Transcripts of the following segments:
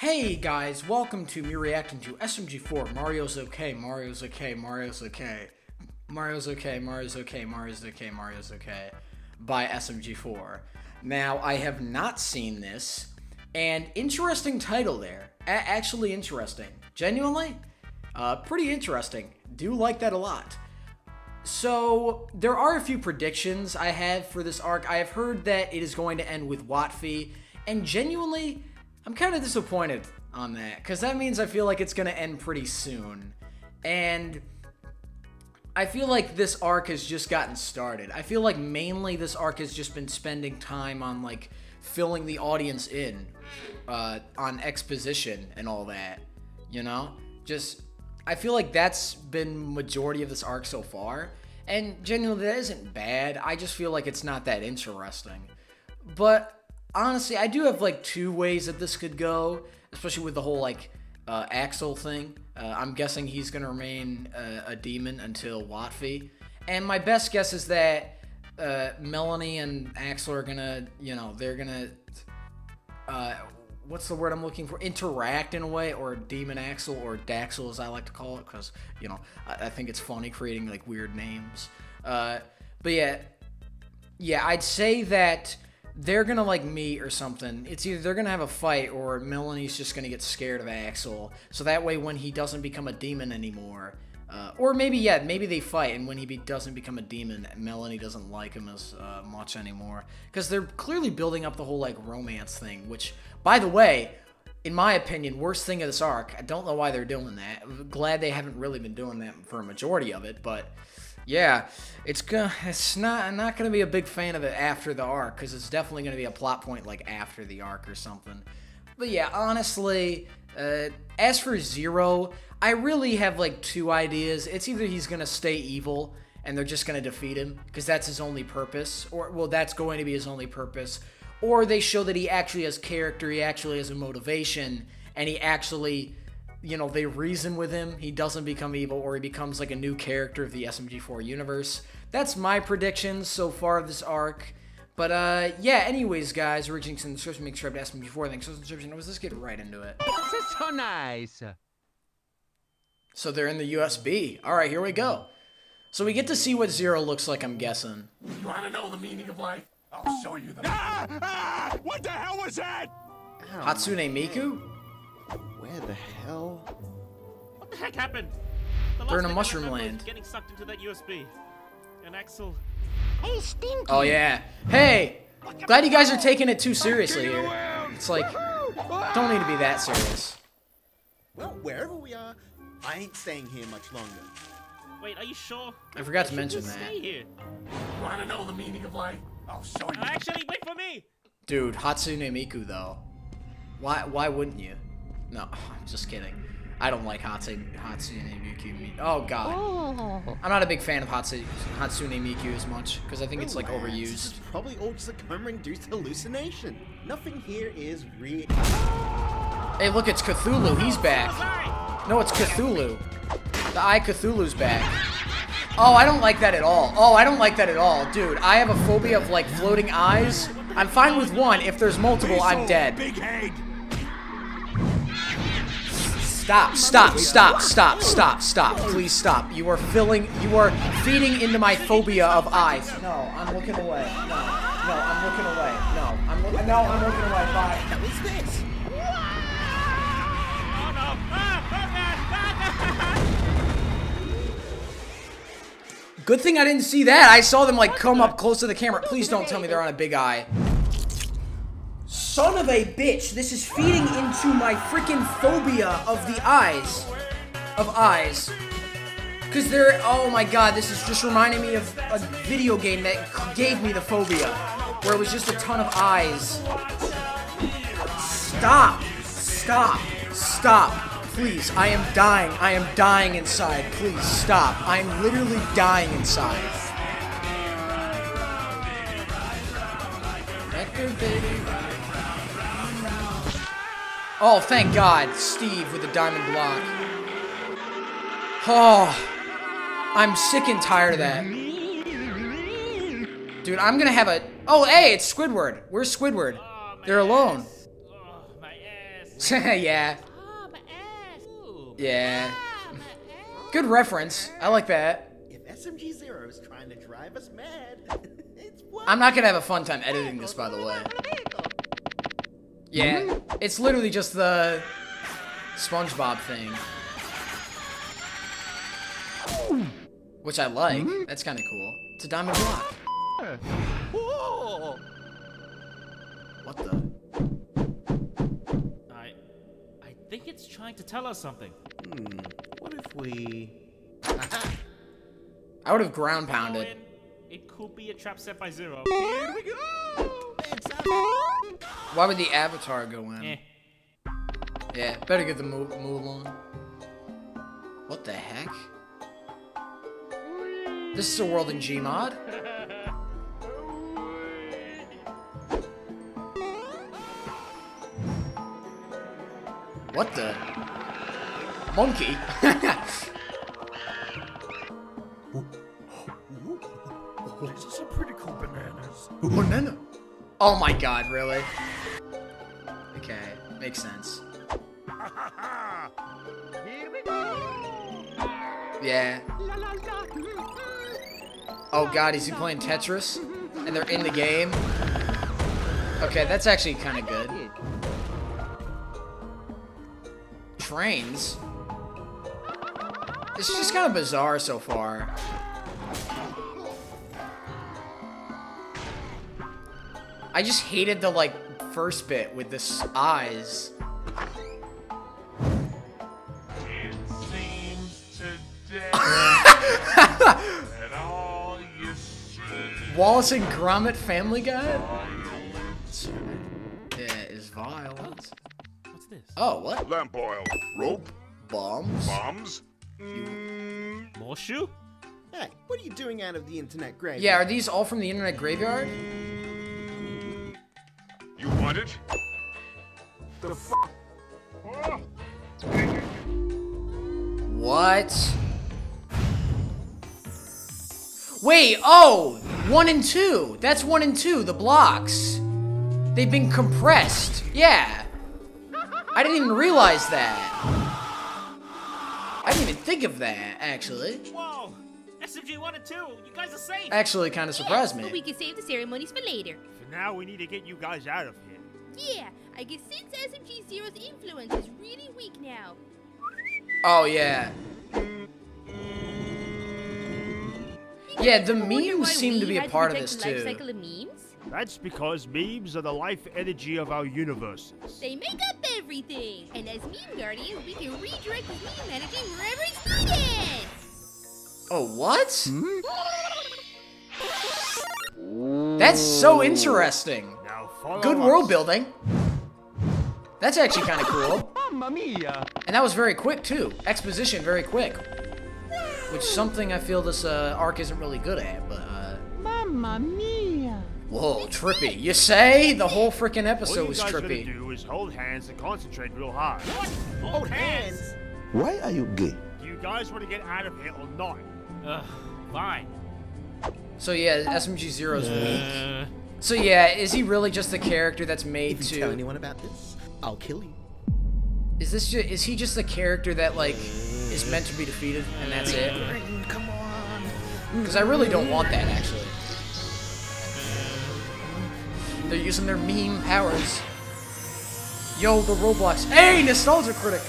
Hey guys, welcome to me reacting to SMG4. Mario's okay, Mario's okay, Mario's okay. Mario's okay, Mario's okay, Mario's okay, Mario's okay. By SMG4. Now, I have not seen this, and interesting title there. A- actually interesting. Genuinely? Uh, pretty interesting. Do like that a lot. So, there are a few predictions I have for this arc. I have heard that it is going to end with WOFI, and genuinely, I'm kind of disappointed on that because that means I feel like it's going to end pretty soon. And I feel like this arc has just gotten started. I feel like mainly this arc has just been spending time on like filling the audience in uh, on exposition and all that. You know, just I feel like that's been majority of this arc so far. And genuinely, that isn't bad. I just feel like it's not that interesting. But honestly, I do have like two ways that this could go, especially with the whole like uh, Axel thing. Uh, I'm guessing he's gonna remain uh, a demon until WOFI, and my best guess is that uh, Melanie and Axel are gonna, you know, they're gonna. Uh, what's the word I'm looking for? Interact in a way, or Demon Axel, or Daxel as I like to call it, because you know I, I, think it's funny creating like weird names. Uh, but yeah, yeah, I'd say that they're gonna like meet or something. It's either they're gonna have a fight or Melanie's just gonna get scared of Axel. So that way, when he doesn't become a demon anymore, uh, or maybe yeah, maybe they fight, and when he be, doesn't become a demon, Melanie doesn't like him as uh, much anymore because they're clearly building up the whole like romance thing. Which, by the way, in my opinion, worst thing of this arc. I don't know why they're doing that. I'm glad they haven't really been doing that for a majority of it, but yeah, it's gonna. It's not. I'm not gonna be a big fan of it after the arc because it's definitely gonna be a plot point like after the arc or something. But yeah, honestly, uh, as for Zero, I really have like two ideas. It's either he's gonna stay evil and they're just gonna defeat him because that's his only purpose, or well, that's going to be his only purpose, or they show that he actually has character, he actually has a motivation, and he actually you know, they reason with him, he doesn't become evil, or he becomes like a new character of the SMG4 universe. That's my predictions so far of this arc. But uh, yeah, anyways, guys, originally in the description, make sure to SMG4 things. So description, let's just get right into it. This is so nice. So they're in the USB. All right, here we go. So we get to see what Zero looks like, I'm guessing. You want to know the meaning of life? I'll show you the. Ah, ah, what the hell was that? Hatsune Miku? Where the hell? What the heck happened? The They're in a mushroom land. Getting sucked into that USB. And Axel. Hey, Stinky. Oh yeah. Hey, glad you guys are taking it too seriously here. It's like, don't need to be that serious. Well, wherever we are, I ain't staying here much longer. Wait, are you sure? I forgot to mention that. Stay here. You want to know the meaning of life? I'll show you. Actually, wait for me. Dude, Hatsune Miku though. Why? Why wouldn't you? No, I'm just kidding. I don't like Hatsune, Hatsune Miku. Oh god. Oh. I'm not a big fan of Hatsune, Hatsune Miku as much because I think it's like overused. This is probably all just a karma-induced hallucination. Nothing here is real. Hey, look, it's Cthulhu. He's back. No, it's Cthulhu. The Eye Cthulhu's back. Oh, I don't like that at all. Oh, I don't like that at all. Dude, I have a phobia of like floating eyes. I'm fine with one. If there's multiple, I'm dead. Big head. Stop, stop, stop, stop, stop, stop. Please stop. You are filling, you are feeding into my phobia of eyes. No, I'm looking away. No, no, I'm looking away. No, I'm looking, no, I'm looking away. Bye. What is this? Good thing I didn't see that. I saw them like come up close to the camera. Please don't tell me they're on a big eye. Son of a bitch, this is feeding into my freaking phobia of the eyes. Of eyes. Because they're, oh my god, this is just reminding me of a video game that gave me the phobia. Where it was just a ton of eyes. Stop. Stop. Stop. Please, I am dying. I am dying inside. Please, stop. I am literally dying inside. Record, baby. Oh, thank God. Steve with the diamond block. Oh, I'm sick and tired of that. Dude, I'm gonna have a... Oh, hey, it's Squidward. Where's Squidward? They're alone. yeah. Oh, my ass. Ooh. Yeah. Ah, my ass. Good reference. I like that. If SMG Zero is trying to drive us mad, it's what? I'm not gonna have a fun time editing this, by the way. Yeah, it's literally just the SpongeBob thing. Which I like. That's kind of cool. It's a diamond block. What the? I, I think it's trying to tell us something. Hmm, what if we? I would have ground pounded. It could be a trap set by Zero. Here we go. It's up. Why would the avatar go in? Eh. Yeah, better get the Mu- Mulan. What the heck? This is a world in Gmod? What the? Monkey? This is a pretty cool bananas. Banana. Oh my god, really? Makes sense. Here we go. Yeah. Oh god, is he playing Tetris? And they're in the game? Okay, that's actually kind of good. Trains? It's just kind of bizarre so far. I just hated the, like, first bit with the s- eyes. It seems today that all you Wallace and Gromit Family Guy? Yeah, is violence. What's this? Oh, what? lamp oil, rope, Bombs? bombs. Mm, More shoe? Hey, what are you doing out of the internet graveyard? Yeah, are these all from the Internet Graveyard? You want it? The fuck? Oh, What? Wait, oh! One and two! That's one and two, the blocks. They've been compressed. Yeah. I didn't even realize that. I didn't even think of that, actually. Whoa! SMG 1 and 2, you guys are safe! Actually, kind of surprised me. But we can save the ceremonies for later. For now, we need to get you guys out of here. Yeah, I guess since SMG Zero's influence is really weak now. Oh, yeah. Yeah, the memes seem to be a part of this, the life too. cycle of memes? That's because memes are the life energy of our universes. They make up everything, and as meme guardians, we can redirect the meme energy wherever it's needed. Oh, what? Hmm? That's so interesting. Now follow Good us. world building. That's actually kind of cool. And that was very quick, too. Exposition, very quick. Which is something I feel this uh, arc isn't really good at, but, uh... Mamma mia! Whoa, trippy. You say? The whole freaking All episode you was guys gotta trippy. do is hold hands and concentrate real hard. What? Hold hands! Why are you gay? Do you guys want to get out of here or not? Ugh, fine. So yeah, SMG Zero's weak. Uh, So yeah, is he really just a character that's made If you tell anyone about this, I'll kill you. Is this just, is he just a character that, like, is meant to be defeated, and that's it? Come on. Because I really don't want that, actually. They're using their meme powers. Yo, the Roblox. Hey, Nostalgia Critic!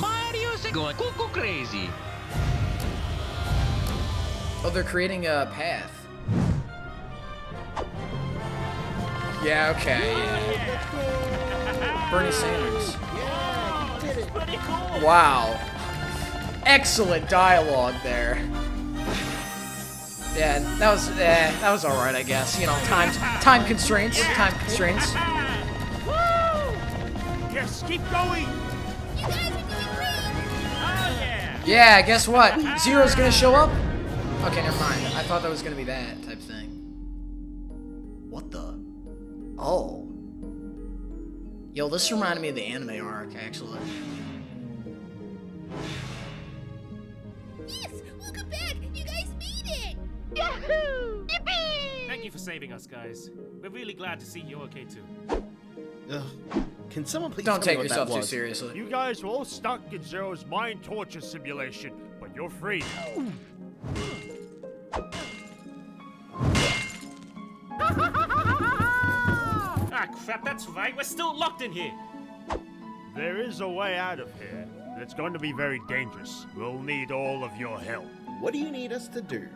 Mario's going cuckoo crazy. Oh, they're creating a path. Yeah, okay. Bernie Sanders. Wow. Excellent dialogue there. Yeah, that was eh, that was all right, I guess. You know, time time constraints, time constraints. Yes, keep going. Yeah, guess what? Zero's gonna show up. Okay, never mind. I thought that was gonna be that type thing. What the? Oh. Yo, this reminded me of the anime arc, actually. Yes, welcome back. You guys made it. Thank you for saving us, guys. We're really glad to see you're okay too. Ugh. Can someone please Don't take yourself too seriously. You guys were all stuck in Zero's mind torture simulation, but you're free. Ah, crap, that's right. We're still locked in here. There is a way out of here, it's going to be very dangerous. We'll need all of your help. What do you need us to do?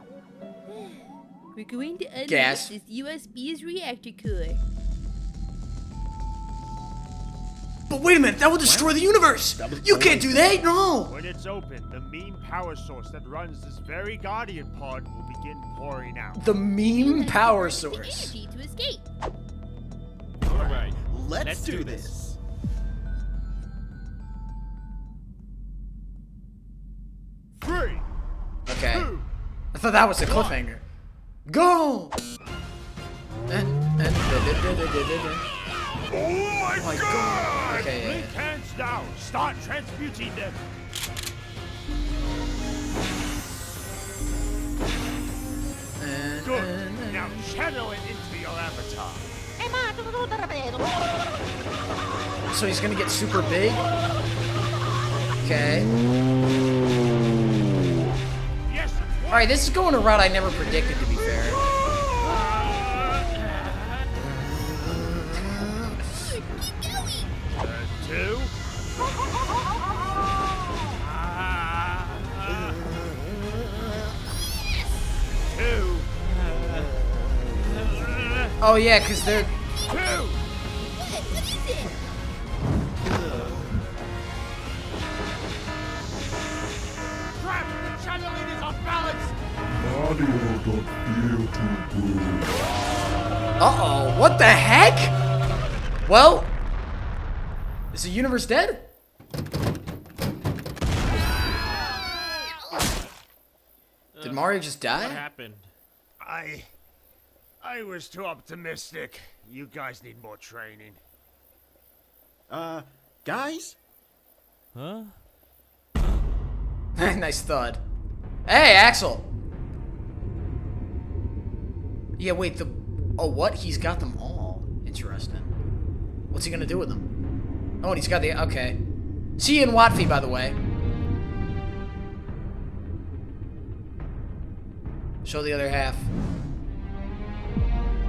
We're going to unlock Gas. this USB's reactor core. But wait a minute, that will destroy the universe. You can't do that. No. When it's open, the meme power source that runs this very Guardian pod will begin pouring out. The meme power harness the source. Let's, Let's do, do this. Three, Okay. two, I thought that was a cliffhanger. Go. Oh and and Oh my god. Okay. yeah, yeah. hands down. Start transmuting them. And, Good. and, and. Now channel it into your avatar. So he's gonna get super big. Okay. All right, this is going a route I never predicted. To be Oh yeah, cause they're. Two. Crap! The channeling is off balance! Uh oh. What the heck? Well, is the universe dead? Did Mario just die? What happened? I. I was too optimistic. You guys need more training. Uh, guys? Huh? nice thud. Hey, Axel. Yeah, wait. The oh, what? He's got them all. Interesting. What's he gonna do with them? Oh, and he's got the okay. See you in WOFI, by the way. Show the other half.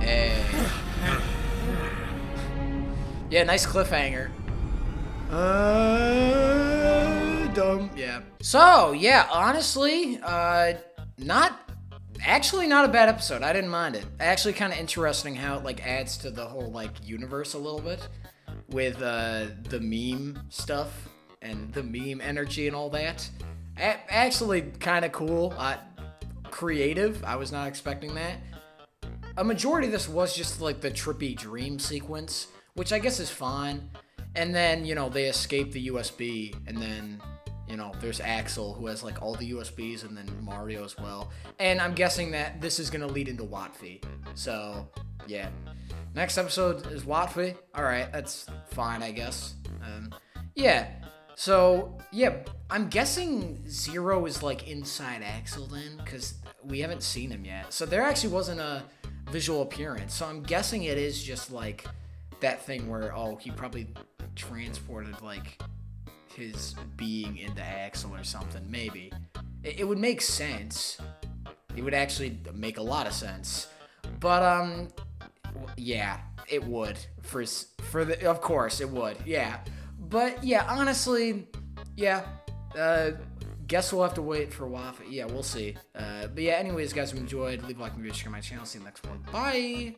Hey. Yeah, nice cliffhanger. Uh, dumb. Yeah. So, yeah, honestly, uh, not actually not a bad episode. I didn't mind it. Actually, kind of interesting how it like adds to the whole like universe a little bit with uh the meme stuff and the meme energy and all that. A- actually, kind of cool. Uh, creative. I was not expecting that a majority of this was just like the trippy dream sequence, which I guess is fine. And then, you know, they escape the USB, and then, you know, there's Axel who has like all the USBs, and then Mario as well. And I'm guessing that this is gonna lead into WOFI. So, yeah. Next episode is WOFI. Alright, that's fine, I guess. Um, yeah. So, yeah, I'm guessing Zero is like inside Axel then, because we haven't seen him yet. So there actually wasn't a visual appearance. So I'm guessing it is just like that thing where, oh, he probably transported like his being into Axel or something. Maybe. It, it would make sense. It would actually make a lot of sense. But, um, yeah, it would. For, for the, of course, it would. Yeah. But, yeah, honestly, yeah. Uh, guess we'll have to wait for Waffle. Yeah, we'll see. Uh, but yeah, anyways, guys, if you enjoyed, leave a like and subscribe to my channel. See you next one. Bye!